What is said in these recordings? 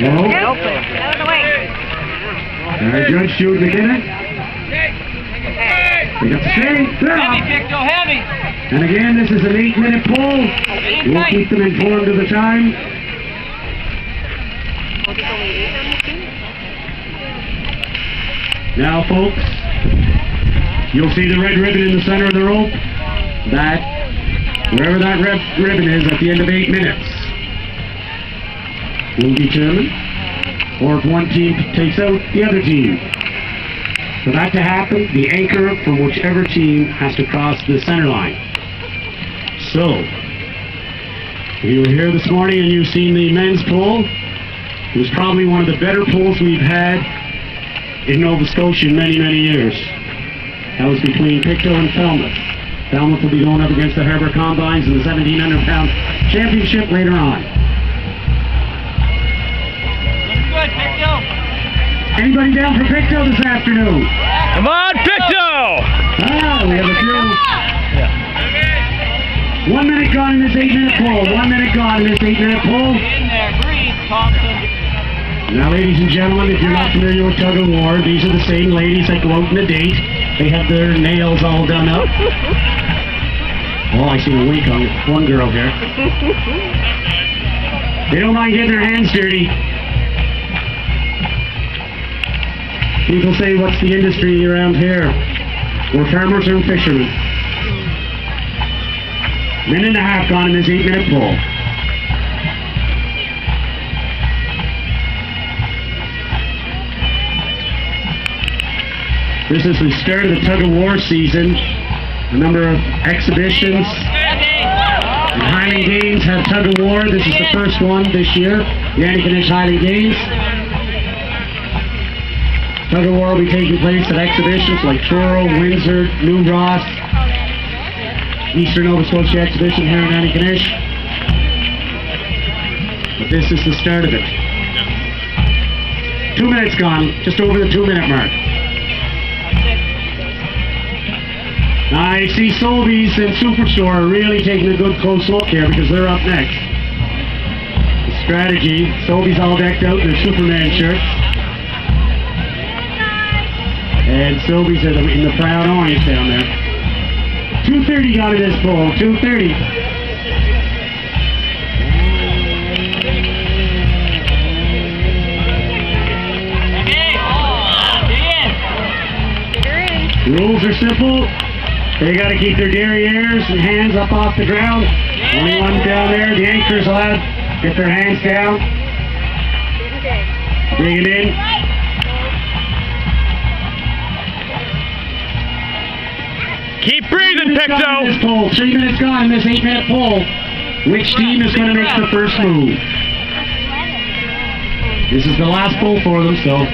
No. Out of the way. Very good, shoot McKinnon. We got straight, Heavy, throw. And again, this is an eight-minute poll. We'll keep them informed of the time. Now, folks, you'll see the red ribbon in the center of the rope. That, wherever that red ribbon is at the end of eight minutes, will determine, or if one team takes out the other team. For that to happen, the anchor from whichever team has to cross the center line. So, you were here this morning and you've seen the men's poll. It was probably one of the better polls we've had in Nova Scotia in many, many years. That was between Pictou and Falmouth. Falmouth will be going up against the Harbour Combines in the 1700 pound championship later on. Good, Anybody down for Pictou this afternoon? Come on, Pictou! Ah, we have a few. One minute gone in this eight minute poll. One minute gone in this eight minute poll. In there, breathe, Thompson. Now, ladies and gentlemen, if you're not familiar with tug of war, these are the same ladies that go out on a date. They have their nails all done up. Oh, I see a wink on one girl here. They don't mind getting their hands dirty. People say, what's the industry around here? We're farmers and fishermen. Minute and a half gone in this eight minute poll. This is the start of the tug of war season. A number of exhibitions and Highland Games have tug of war. This is the first one this year, the Antigonish Highland Games. Of war will be taking place at exhibitions like Truro, Windsor, New Ross, Eastern Nova Scotia exhibition here in Antigonish. But this is the start of it. Two minutes gone, just over the two minute mark. I see Sobeys and Superstore are really taking a good close look here because they're up next. The strategy, Sobeys all decked out in their Superman shirts. And Sobeys in the proud orange down there. 230 got in this poll, 230. Rules are simple. They got to keep their derrieres and hands up off the ground. Only one down there. The anchor's allowed get their hands down. Bring it in. Keep breathing, Minutes gone in this Pictou! poll. Three minutes gone in this eight-minute poll. Which team is going to make the first move? This is the last poll for them, so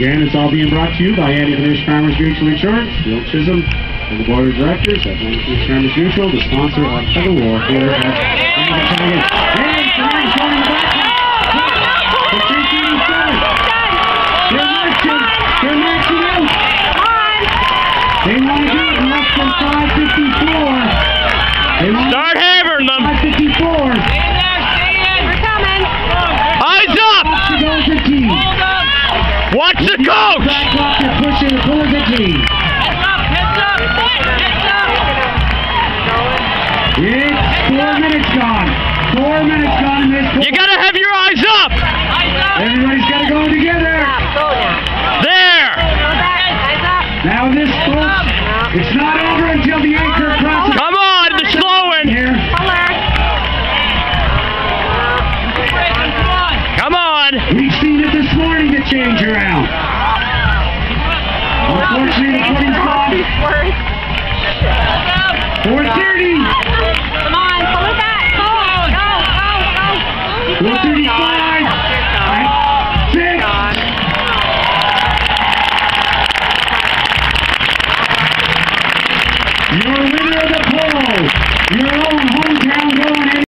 Again, it's all being brought to you by Andy Antigonish Farmers Mutual Insurance, Bill Chisholm, and the Board of Directors at Antigonish Farmers Mutual, the sponsor of Tug of War here at Antigonish. Hey, somebody's going the back. For 337. They're marching. They're marching out. They want to do it in less than 554. They want Start hammering them! 554. Stay in there, Four minutes gone. Four minutes gone in this. You gotta have your eyes up. Everybody's gotta go together. There. Now this, folks, it's not over until the anchor crosses. Come on, the slow one. Here. Come on. We've seen it this morning to change around. Unfortunately, the 25. 430.